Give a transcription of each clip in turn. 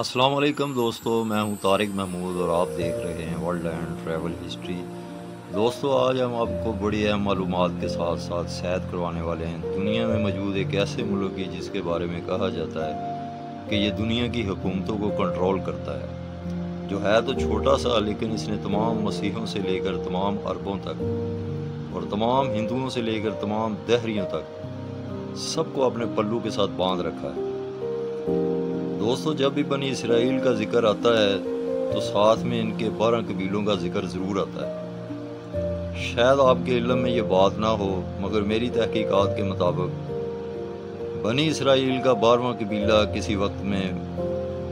अस्सलाम वालेकुम दोस्तों, मैं हूँ तारिक महमूद और आप देख रहे हैं वर्ल्ड एंड ट्रैवल हिस्ट्री। दोस्तों, आज हम आपको बड़ी अहम मालूम के साथ साथ सैर करवाने वाले हैं। दुनिया में मौजूद एक ऐसे मुल्क की जिसके बारे में कहा जाता है कि ये दुनिया की हुकूमतों को कंट्रोल करता है। जो है तो छोटा सा, लेकिन इसने तमाम मसीहों से लेकर तमाम अरबों तक और तमाम हिंदुओं से लेकर तमाम दहरियों तक सबको अपने पल्लू के साथ बाँध रखा है। दोस्तों, जब भी बनी इसराइल का ज़िक्र आता है तो साथ में इनके बारह कबीलों का ज़िक्र ज़रूर आता है। शायद आपके इलम में ये बात ना हो, मगर मेरी तहकीकात के मुताबिक, बनी इसराइल का बारहवा कबीला किसी वक्त में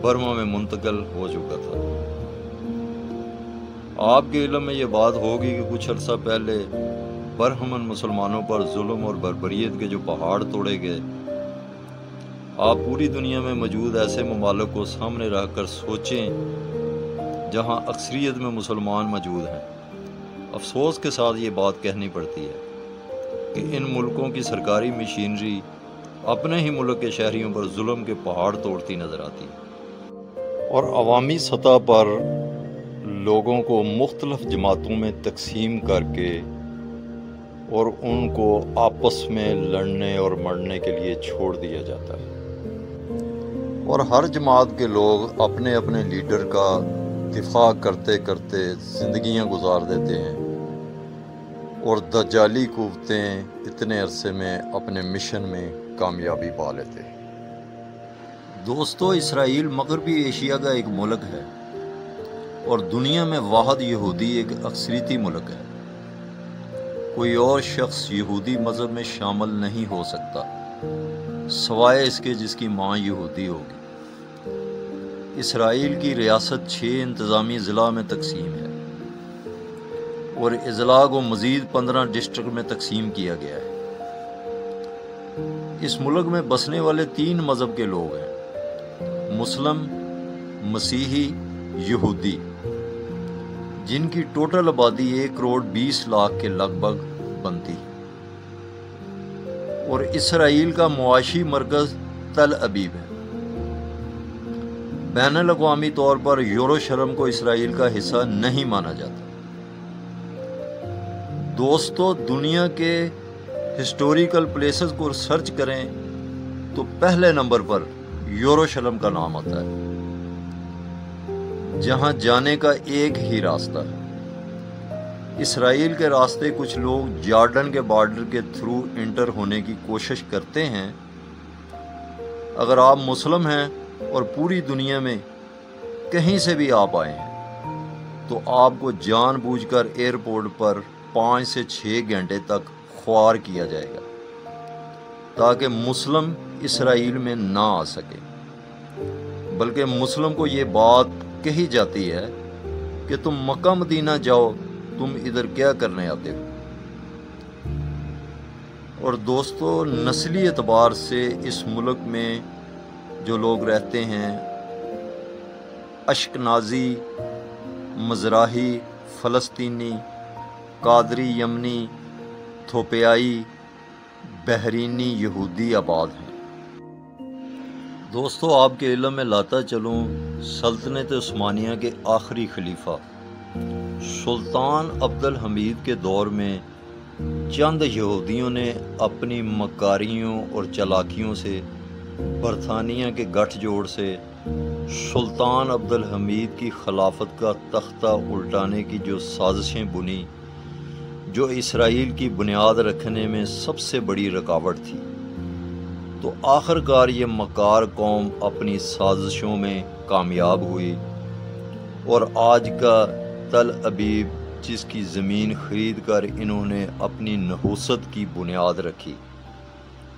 बर्मा में मुंतकल हो चुका था। आपके इलम में ये बात होगी कि कुछ अर्सा पहले, बरहमन मुसलमानों पर जुल्म और बरबरीत के जो पहाड़ तोड़े गए आप पूरी दुनिया में मौजूद ऐसे ममालक को सामने रख कर सोचें, जहाँ अक्सरियत में मुसलमान मौजूद हैं। अफसोस के साथ ये बात कहनी पड़ती है कि इन मुल्कों की सरकारी मशीनरी अपने ही मुल्क के शहरीों पर जुल्म के पहाड़ तोड़ती नज़र आती है। और अवामी सतह पर लोगों को मुख्तलफ जमातों में तकसीम करके और उनको आपस में लड़ने और मरने के लिए छोड़ दिया जाता है। और हर जमात के लोग अपने अपने लीडर का दिफा करते करते ज़िंदगियाँ गुजार देते हैं। और दजाली कुवतें इतने अरसे में अपने मिशन में कामयाबी पा लेते हैं। दोस्तों, इसराइल मगरबी एशिया का एक मुल्क है और दुनिया में वाहद यहूदी एक अक्सरीती मुल्क है। कोई और शख्स यहूदी मज़हब में शामिल नहीं हो सकता, सवाए इसके जिसकी माँ यहूदी होगी। इसराइल की रियासत छः इंतज़ामी ज़िला में तकसीम है और अजला को मज़ीद पंद्रह डिस्ट्रिक्ट में तकसीम किया गया है। इस मुल्क में बसने वाले तीन मज़हब के लोग हैं, मुस्लिम, मसीही, यहूदी, जिनकी टोटल आबादी एक करोड़ बीस लाख के लगभग बनती है। और इसराइल का मुआशी मरकज़ तल अबीब है। बैन अवी तौर पर यूरोशरम को इसराइल का हिस्सा नहीं माना जाता। दोस्तों, दुनिया के हिस्टोरिकल प्लेसेस को सर्च करें तो पहले नंबर पर यूरोशलम का नाम आता है, जहाँ जाने का एक ही रास्ता है। इसराइल के रास्ते कुछ लोग जॉर्डन के बॉर्डर के थ्रू इंटर होने की कोशिश करते हैं। अगर आप मुस्लिम हैं और पूरी दुनिया में कहीं से भी आप आए हैं तो आपको जानबूझकर एयरपोर्ट पर पाँच से छः घंटे तक ख्वार किया जाएगा, ताकि मुस्लिम इसराइल में ना आ सके। बल्कि मुस्लिम को ये बात कही जाती है कि तुम मक्का मदीना जाओ, तुम इधर क्या करने आते हो? और दोस्तों, नस्ली एतबार से इस मुल्क में जो लोग रहते हैं। अशकनाजी मजराही, फ़लस्तीनी, कादरी यमनी, थोपियाई, बहरीनी यहूदी आबाद हैं। दोस्तों, आपके इलम में लाता चलूँ सल्तनत उस्मानिया के आखिरी खलीफा। सुल्तान अब्दुल हमीद के दौर में चंद यहूदियों ने अपनी मकारियों और चलाकियों से बरतानिया के गठजोड़ से सुल्तान अब्दुल हमीद की खिलाफत का तख्ता उल्टाने की जो साजिशें बुनी, जो इसराइल की बुनियाद रखने में सबसे बड़ी रुकावट थी। तो आखिरकार ये मकार कौम अपनी साजिशों में कामयाब हुई और आज का तल अबीब, जिसकी ज़मीन ख़रीद कर इन्होंने अपनी नहूसत की बुनियाद रखी।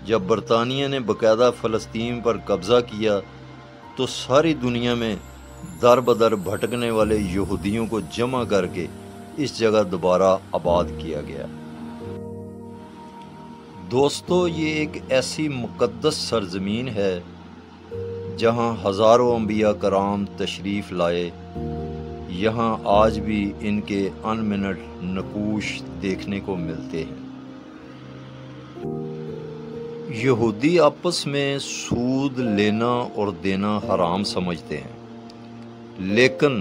जब बरतानिया ने बाकायदा फ़लस्तीन पर कब्ज़ा किया तो सारी दुनिया में दर बदर भटकने वाले यहूदियों को जमा करके इस जगह दोबारा आबाद किया गया। दोस्तों, ये एक ऐसी मुकद्दस सरजमीन है, जहाँ हज़ारों अम्बिया कराम तशरीफ़ लाए। यहाँ आज भी इनके अनमिनट नकूश देखने को मिलते हैं। यहूदी आपस में सूद लेना और देना हराम समझते हैं। लेकिन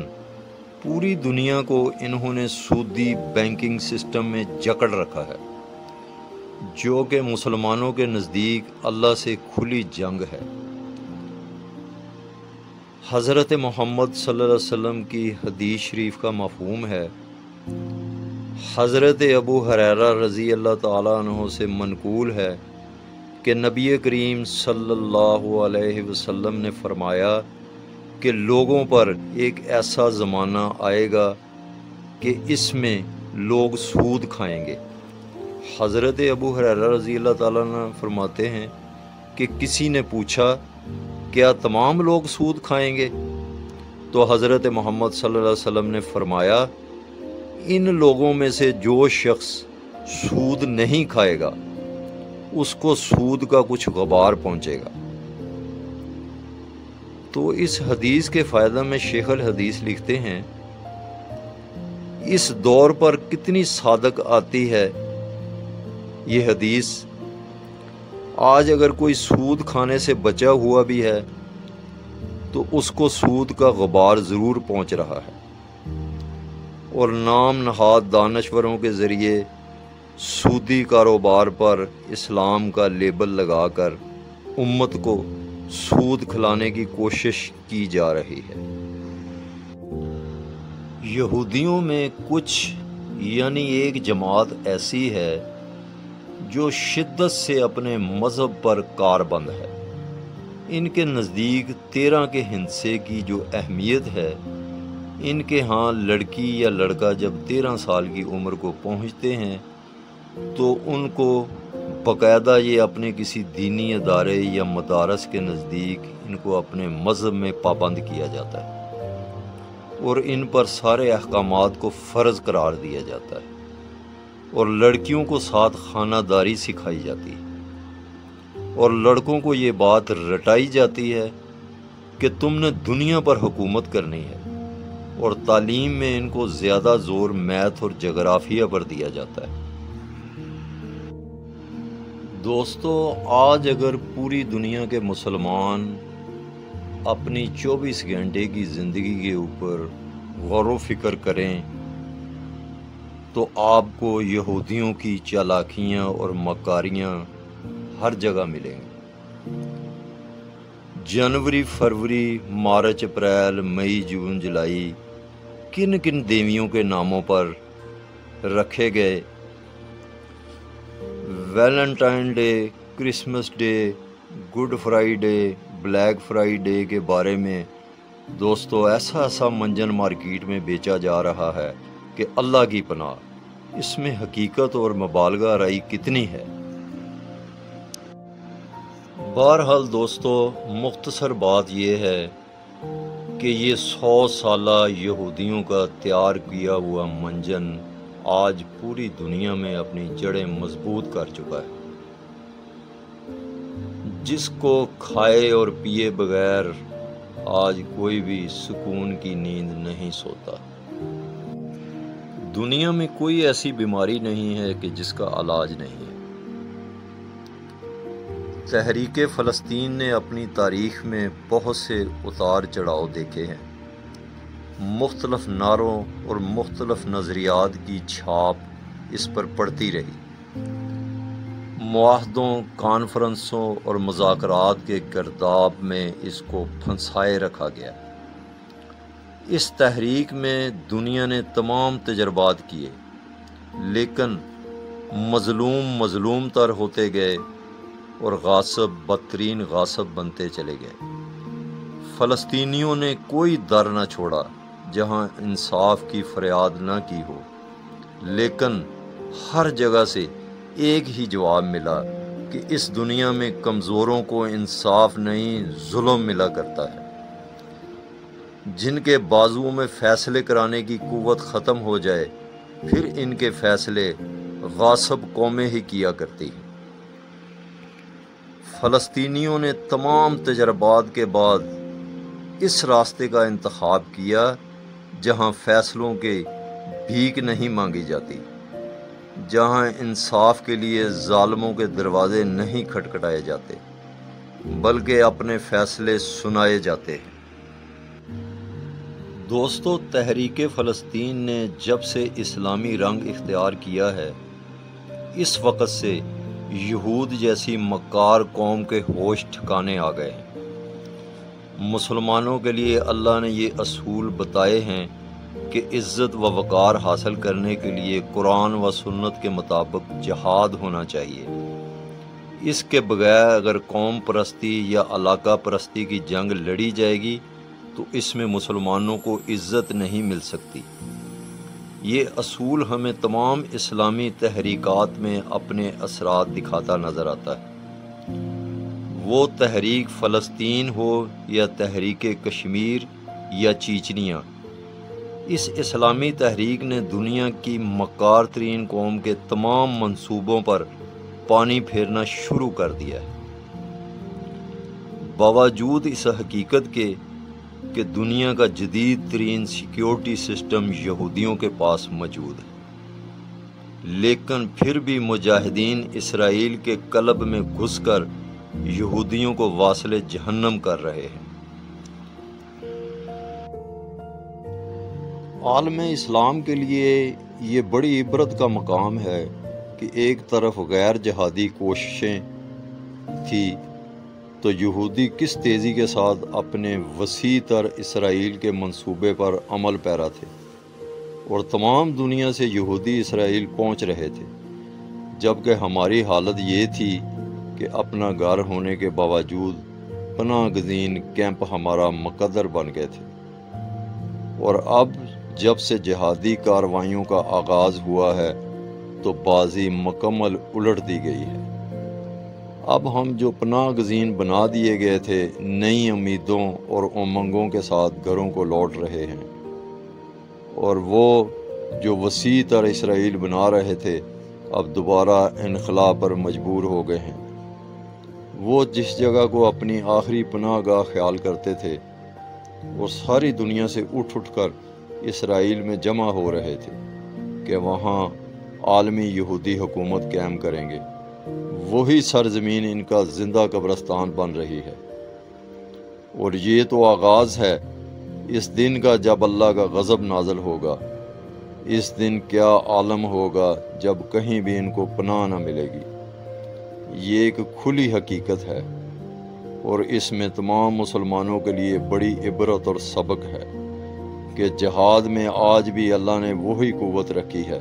पूरी दुनिया को इन्होंने सूदी बैंकिंग सिस्टम में जकड़ रखा है, जो कि मुसलमानों के नज़दीक अल्लाह से खुली जंग है। हज़रत मोहम्मद सल्लल्लाहु अलैहि वसल्लम की हदीस शरीफ का मफहूम है, हज़रत अबू हरेरा रज़ी अल्लाह तु से मनकूल है कि नबी करीम सल्लल्लाहु अलैहि वसल्लम ने फरमाया कि लोगों पर एक ऐसा ज़माना आएगा कि इसमें लोग सूद खाएँगे। हज़रत अबू हरारा रज़ी अल्लाह फरमाते हैं कि किसी ने पूछा, क्या तमाम लोग सूद खाएँगे? तो हज़रत मोहम्मद वसल्लम ने फरमाया, इन लोगों में से जो शख्स सूद नहीं खाएगा उसको सूद का कुछ गबार पहुंचेगा। तो इस हदीस के फ़ायदा में शेखल हदीस लिखते हैं, इस दौर पर कितनी सादक आती है ये हदीस। आज अगर कोई सूद खाने से बचा हुआ भी है तो उसको सूद का गुबार ज़रूर पहुँच रहा है। और नाम नहाद दानश्वरों के ज़रिए सूदी कारोबार पर इस्लाम का लेबल लगाकर उम्मत को सूद खिलाने की कोशिश की जा रही है। यहूदियों में कुछ, यानी एक जमात ऐसी है जो शिद्दत से अपने मज़हब पर कारबंद है। इनके नज़दीक तेरह के हिंसे की जो अहमियत है, इनके यहाँ लड़की या लड़का जब तेरह साल की उम्र को पहुँचते हैं तो उनको बाकायदा ये अपने किसी दीनी अदारे या मदारस के नज़दीक इनको अपने मज़हब में पाबंद किया जाता है और इन पर सारे अहकाम को फ़र्ज़ करार दिया जाता है और लड़कियों को साथ खानादारी सिखाई जाती है और लड़कों को ये बात रटाई जाती है कि तुमने दुनिया पर हुकूमत करनी है और तालीम में इनको ज़्यादा ज़ोर मैथ और जगराफिया पर दिया जाता है। दोस्तों, आज अगर पूरी दुनिया के मुसलमान अपनी 24 घंटे की ज़िंदगी के ऊपर गौर फ़िक्र करें तो आपको यहूदियों की चालाकियाँ और मकारियाँ हर जगह मिलेंगी। जनवरी, फरवरी, मार्च, अप्रैल, मई, जून, जुलाई किन किन देवियों के नामों पर रखे गए Valentine Day, Christmas Day, Good Friday, Black Friday के बारे में दोस्तों ऐसा ऐसा मंजन मार्केट में बेचा जा रहा है कि अल्लाह की पनाह। इसमें हकीकत और मबालगा राई कितनी है? बहरहाल दोस्तों, मुख्तसर बात यह है कि ये सौ साल यहूदियों का तैयार किया हुआ मंजन आज पूरी दुनिया में अपनी जड़ें मज़बूत कर चुका है। जिसको खाए और पिए बगैर आज कोई भी सुकून की नींद नहीं सोता। दुनिया में कोई ऐसी बीमारी नहीं है कि जिसका इलाज नहीं है। तहरीक फ़लस्तीन ने अपनी तारीख में बहुत से उतार चढ़ाव देखे हैं। मुख्तलफ नारों और मुख्तलफ नज़रियात की छाप इस पर पड़ती रही। माहदों कॉन्फ्रेंसों और मजाकरात के गर्दाब में इसको फंसाए रखा गया। इस तहरीक में दुनिया ने तमाम तजर्बात किए, लेकिन मज़लूम मज़लूम तर होते गए और गासब बदतरीन गासब बनते चले गए। फ़लस्तीनियों ने कोई दर न छोड़ा। जहाँ इंसाफ की फरियाद ना की हो। लेकिन हर जगह से एक ही जवाब मिला कि इस दुनिया में कमज़ोरों को इंसाफ नहीं, जुल्म मिला करता है। जिनके बाजुओं में फ़ैसले कराने की कुवत ख़त्म हो जाए, फिर इनके फ़ैसले गासब कौमें ही किया करती हैं। फ़लस्तीनियों ने तमाम तजर्बात के बाद इस रास्ते का इंतखब किया जहाँ फैसलों के भीख नहीं मांगी जाती, जहाँ इंसाफ के लिए ालमों के दरवाजे नहीं खटखटाए जाते, बल्कि अपने फैसले सुनाए जाते हैं। दोस्तों, तहरीक फ़लस्तीन ने जब से इस्लामी रंग इख्तियार किया है, इस वक्त से यहूद जैसी मकार कौम के होश ठिकाने आ गए हैं। मुसलमानों के लिए अल्लाह ने ये असूल बताए हैं कि इज़्ज़त व वक़ार हासिल करने के लिए कुरान व सुन्नत के मुताबिक जहाद होना चाहिए। इसके बगैर अगर कौम परस्ती या इलाका परस्ती की जंग लड़ी जाएगी तो इसमें मुसलमानों को इज़्ज़त नहीं मिल सकती। ये असूल हमें तमाम इस्लामी तहरीकात में अपने असरात दिखाता नज़र आता है। वो तहरीक फ़लस्तीन हो या तहरीक कश्मीर या चीचनिया। इस इस्लामी तहरीक ने दुनिया की मकार तरीन कौम के तमाम मंसूबों पर पानी फेरना शुरू कर दिया है। बावजूद इस हकीकत के कि दुनिया का जदीद तरीन सिक्योरिटी सिस्टम यहूदियों के पास मौजूद है। लेकिन फिर भी मुजाहिदीन इसराइल के कलब में घुसकर यहूदियों को वासल जहन्नम कर रहे हैं। आलम इस्लाम के लिए ये बड़ी इबरत का मकाम है कि एक तरफ़ गैर जहादी कोशिशें थी तो यहूदी किस तेज़ी के साथ अपने वसी तर इसराइल के मंसूबे पर अमल पैरा थे? और तमाम दुनिया से यहूदी इसराइल पहुँच रहे थे, जबकि हमारी हालत ये थी कि अपना घर होने के बावजूद पना गजीन कैंप हमारा मकदर बन गए थे। और अब जब से जहादी कार्रवाइयों का आगाज़ हुआ है तो बाजी मकम्मल उलट दी गई है। अब हम जो पनाह गजीन बना दिए गए थे, नई उम्मीदों और उमंगों के साथ घरों को लौट रहे हैं। और वो जो वसी तर इसराइल बना रहे थे, अब दोबारा इनखला पर मजबूर हो गए हैं। वो जिस जगह को अपनी आखिरी पनाह का ख्याल करते थे, वो सारी दुनिया से उठ उठ कर इसराइल में जमा हो रहे थे कि वहाँ आलमी यहूदी हुकूमत कैम करेंगे। वही सरजमीन इनका ज़िंदा कब्रस्तान बन रही है। और ये तो आगाज़ है, इस दिन का जब अल्लाह का गज़ब नाजल होगा, इस दिन क्या आलम होगा जब कहीं भी इनको पनाह न मिलेगी। ये एक खुली हकीकत है और इसमें तमाम मुसलमानों के लिए बड़ी इबरत और सबक है कि जहाद में आज भी अल्लाह ने वही कुत रखी है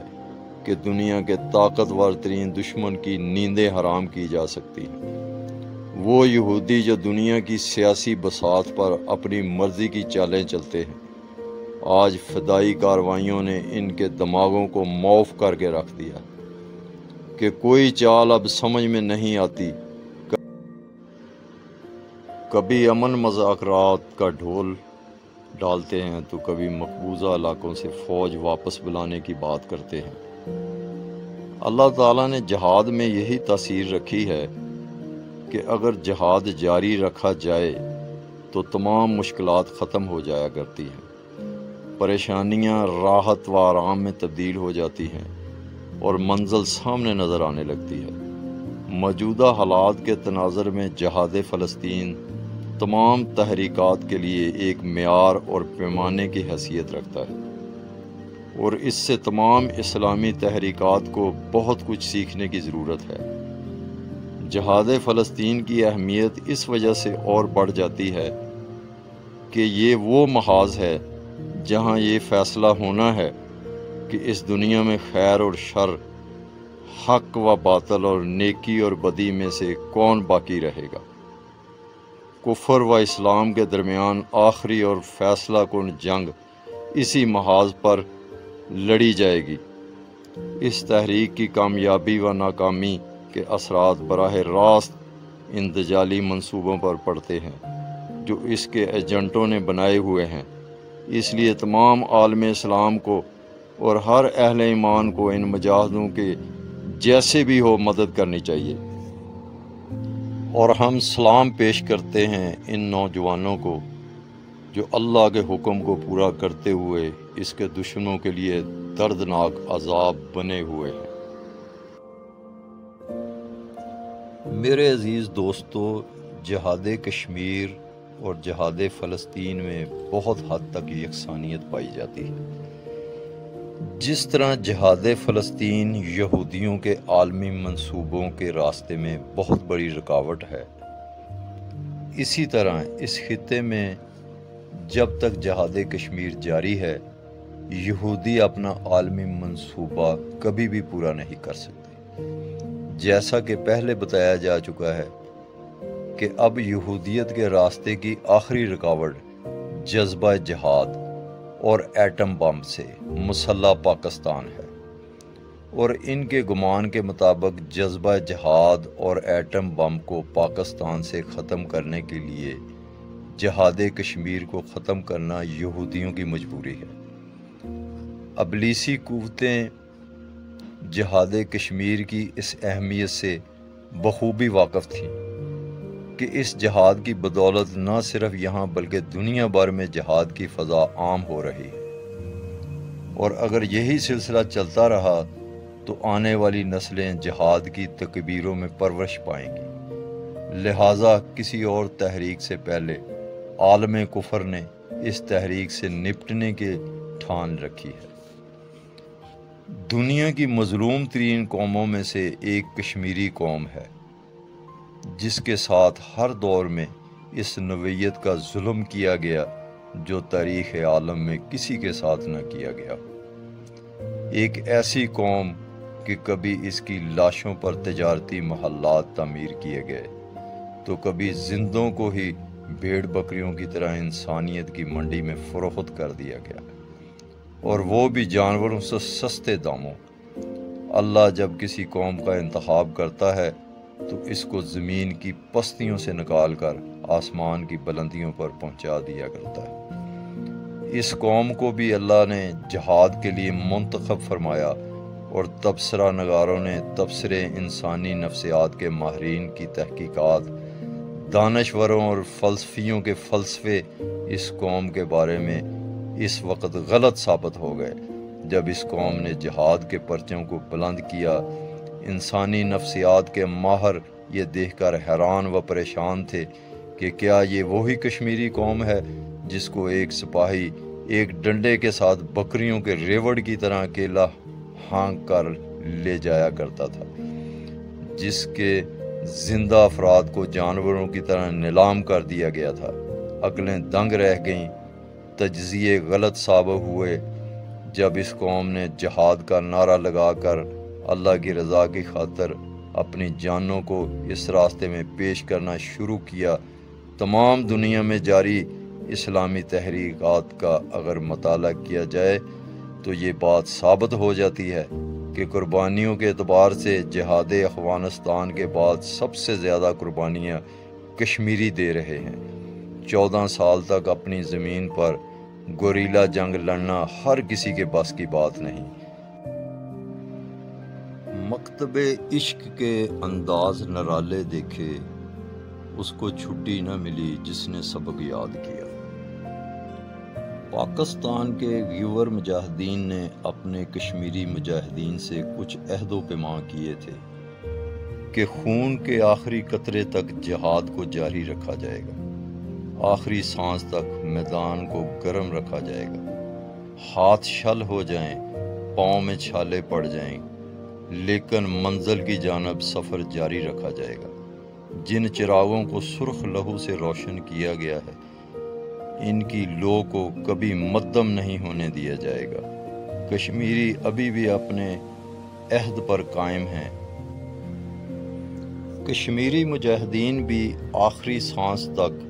कि दुनिया के ताकतवर तरीन दुश्मन की नींदें हराम की जा सकती हैं। वो यहूदी जो दुनिया की सियासी बसात पर अपनी मर्ज़ी की चालें चलते हैं, आज फदाई कार्रवाइयों ने इनके दिमागों को मौफ करके रख दिया। कि कोई चाल अब समझ में नहीं आती। कभी अमन मजाकरात का ढोल डालते हैं तो कभी मकबूजा इलाकों से फ़ौज वापस बुलाने की बात करते हैं। अल्लाह ताला ने जहाद में यही तासीर रखी है कि अगर जहाद जारी रखा जाए तो तमाम मुश्किल ख़त्म हो जाया करती हैं। परेशानियाँ राहत व आराम में तब्दील हो जाती हैं। और मंजिल सामने नज़र आने लगती है। मौजूदा हालात के तनाज़र में जहाद फ़लस्तीन तमाम तहरीक़ात के लिए एक मैार और पैमाने की हैसियत रखता है। और इससे तमाम इस्लामी तहरीक़ात को बहुत कुछ सीखने की ज़रूरत है। जहाद फ़लस्तीन की अहमियत इस वजह से और बढ़ जाती है कि ये वो महाज है जहाँ ये फ़ैसला होना है कि इस दुनिया में खैर और शर, हक व बातल और नेकी और बदी में से कौन बाकी रहेगा? कुफर व इस्लाम के दरमियान आखिरी और फैसला कन जंग इसी महाज पर लड़ी जाएगी। इस तहरीक की कामयाबी व नाकामी के असरात बरह रास्त इन दजाली मनसूबों पर पड़ते हैं, जो इसके एजेंटों ने बनाए हुए हैं। इसलिए तमाम आलम इस्लाम को और हर अहल ईमान को इन मजाजों के जैसे भी हो मदद करनी चाहिए। और हम सलाम पेश करते हैं इन नौजवानों को, जो अल्लाह के हुक्म को पूरा करते हुए इसके दुश्मनों के लिए दर्दनाक अजाब बने हुए हैं। मेरे अज़ीज़ दोस्तों, जहाद कश्मीर और जहाद फ़लस्तीन में बहुत हद तक यकसानियत पाई जाती है। जिस तरह जहाद फ़लस्तीन यहूदियों के आलमी मंसूबों के रास्ते में बहुत बड़ी रुकावट है, इसी तरह इस खत्े में जब तक जहाद कश्मीर जारी है, यहूदी अपना आलमी मंसूबा कभी भी पूरा नहीं कर सकते। जैसा कि पहले बताया जा चुका है कि अब यहूदियत के रास्ते की आखिरी रुकावट जज्बा जहाद और एटम बम से मुसल्ला पाकिस्तान है। और इनके गुमान के मुताबिक जज्बा जहाद और एटम बम को पाकिस्तान से ख़त्म करने के लिए जहाद कश्मीर को ख़त्म करना यहूदियों की मजबूरी है। अबलीसी कुतें जहाद कश्मीर की इस अहमियत से बखूबी वाकफ़ थीं। कि इस जहाद की बदौलत न सिर्फ़ यहाँ बल्कि दुनिया भर में जहाद की फ़ज़ा आम हो रही। है और अगर यही सिलसिला चलता रहा तो आने वाली नस्लें जहाद की तकबीरों में परवरिश पाएँगी। लिहाजा किसी और तहरीक से पहले आलम कुफर ने इस तहरीक से निपटने के ठान रखी है। दुनिया की मजलूम तरीन कौमों में से एक कश्मीरी कौम है। जिसके साथ हर दौर में इस नवीयत का जुल्म किया गया, जो तारीख़ आलम में किसी के साथ न किया गया। एक ऐसी कौम कि कभी इसकी लाशों पर तजारती महल्लात तमीर किए गए तो कभी जिंदों को ही भेड़ बकरियों की तरह इंसानियत की मंडी में फ़रोख्त कर दिया गया। और वो भी जानवरों से सस्ते दामों। अल्लाह जब किसी कौम का इंतखब करता है तो इसको ज़मीन की पस्तियों से निकाल कर आसमान की बुलंदियों पर पहुँचा दिया करता है। इस कौम को भी अल्लाह ने जहाद के लिए मंतखब फरमाया और तबसरा नगारों ने तबसरे इंसानी नफ्सियात के माहरीन की तहकीकात, दानश्वरों और फ़लसफियों के फ़लसफ़े इस कौम के बारे में इस वक्त गलत साबित हो गए, जब इस कौम ने जहाद के पर्चों को बुलंद किया इंसानी नफ्सियात के माहर ये देखकर हैरान व परेशान थे कि क्या ये वही कश्मीरी कौम है जिसको एक सिपाही एक डंडे के साथ बकरियों के रेवड़ की तरह अकेला हाँक कर ले जाया करता था, जिसके ज़िंदा अफराद को जानवरों की तरह नीलाम कर दिया गया था। अकलें दंग रह गईं तजिए गलत साबित हुए, जब इस कौम ने जहाद का नारा लगाकर अल्लाह की रज़ा की खातर अपनी जानों को इस रास्ते में पेश करना शुरू किया। तमाम दुनिया में जारी इस्लामी तहरीक़ात का अगर मताल किया जाए तो ये बात साबित हो जाती है कि कुर्बानियों के अतबार से जहाद अफ़गानिस्तान के बाद सबसे ज़्यादा कुर्बानियाँ कश्मीरी दे रहे हैं। चौदह साल तक अपनी ज़मीन पर गोरीला जंग लड़ना हर किसी के बस की बात नहीं। मकतब इश्क के अंदाज नराले देखे उसको छुट्टी न मिली जिसने सबक याद किया। पाकिस्तान के यूवर मुजाहिदीन ने अपने कश्मीरी मुजाहिदीन से कुछ अहदो पेमा किए थे कि खून के आखिरी कतरे तक जहाद को जारी रखा जाएगा। आखिरी सांस तक मैदान को गर्म रखा जाएगा। हाथ छल हो जाएँ, पाँव में छाले पड़ जाएँ, लेकिन मंजिल की जानब सफ़र जारी रखा जाएगा। जिन चिरागों को सुर्ख लहू से रोशन किया गया है, इनकी लो को कभी मद्दम नहीं होने दिया जाएगा। कश्मीरी अभी भी अपने अहद पर कायम हैं। कश्मीरी मुजाहिदीन भी आखिरी सांस तक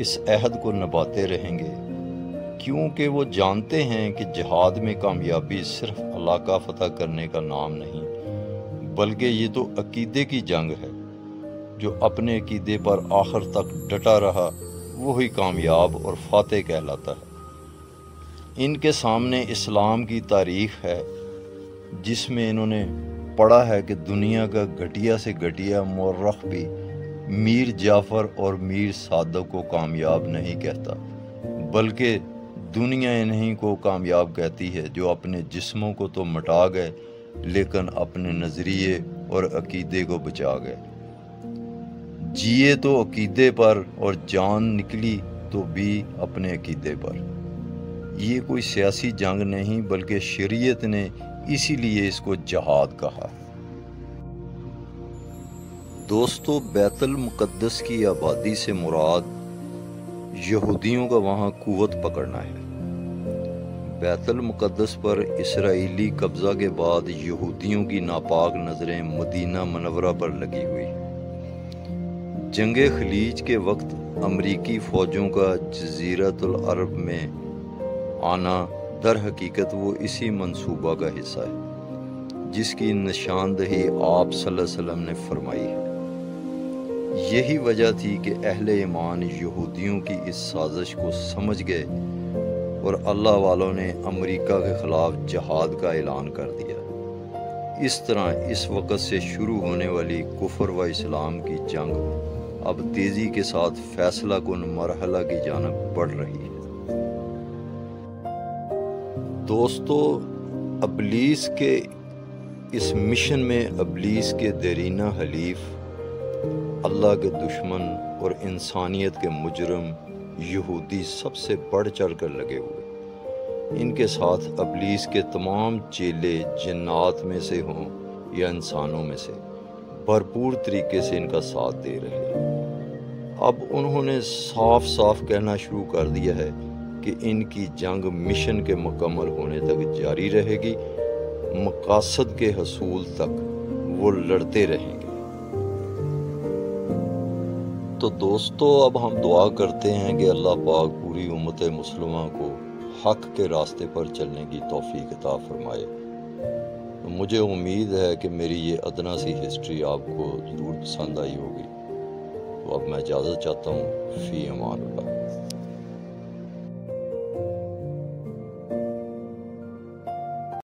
इस अहद को नभाते रहेंगे। क्योंकि वो जानते हैं कि जहाद में कामयाबी सिर्फ़ इलाका फतह करने का नाम नहीं, बल्कि ये तो अकीदे की जंग है। जो अपने अकीदे पर आखिर तक डटा रहा, वही कामयाब और फातह कहलाता है। इनके सामने इस्लाम की तारीख है, जिसमें इन्होंने पढ़ा है कि दुनिया का घटिया से घटिया मौरख भी मीर जाफ़र और मीर सादक को कामयाब नहीं कहता, बल्कि दुनिया इन्हीं को कामयाब कहती है, जो अपने जिस्मों को तो मटा गए, लेकिन अपने नज़रिए और अकीदे को बचा गए। जिए तो अकीदे पर और जान निकली तो भी अपने अकीदे पर। ये कोई सियासी जंग नहीं, बल्कि शरीयत ने इसीलिए इसको जहाद कहा। दोस्तों, बैतुल मुक़द्दस की आबादी से मुराद, यहूदियों का वहाँ कुवत पकड़ना है। बैतुल मुक़द्दस पर इसराइली कब्ज़ा के बाद यहूदियों की नापाक नज़रें मदीना मनवरा पर लगी हुई। जंग खलीज के वक्त अमरीकी फ़ौजों का जजीरतुल अरब में आना दर हकीकत वो इसी मनसूबा का हिस्सा है, जिसकी निशानदही आप वसल्लम ने फरमाई है। यही वजह थी कि अहले ईमान यहूदियों की इस साजिश को समझ गए और अल्लाह वालों ने अमेरिका के ख़िलाफ़ जहाद का ऐलान कर दिया। इस तरह इस वक्त से शुरू होने वाली कुफर व इस्लाम की जंग अब तेज़ी के साथ फैसला कन मरहला की जानब बढ़ रही है। दोस्तों, अबलीस के इस मिशन में अबलीस के देरीना हलीफ अल्लाह के दुश्मन और इंसानियत के मुजरम यहूदी सबसे बढ़ चढ़ कर लगे हुए। इनके साथ अबलीस के तमाम चेले जन्नात में से हों या इंसानों में से, भरपूर तरीके से इनका साथ दे रहे हैं। अब उन्होंने साफ़ साफ़ कहना शुरू कर दिया है कि इनकी जंग मिशन के मुकम्मल होने तक जारी रहेगी। मकासद के हसूल तक वो लड़ते रहेंगे तो दोस्तों, अब हम दुआ करते हैं कि अल्लाह पाक पूरी उम्मत मुसलमान को हक के रास्ते पर चलने की तोफ़ी किताब फरमाए। तो मुझे उम्मीद है कि मेरी ये अदना सी हिस्ट्री आपको ज़रूर पसंद आई होगी। तो अब मैं इजाज़त चाहता हूँ, फ़ी अमान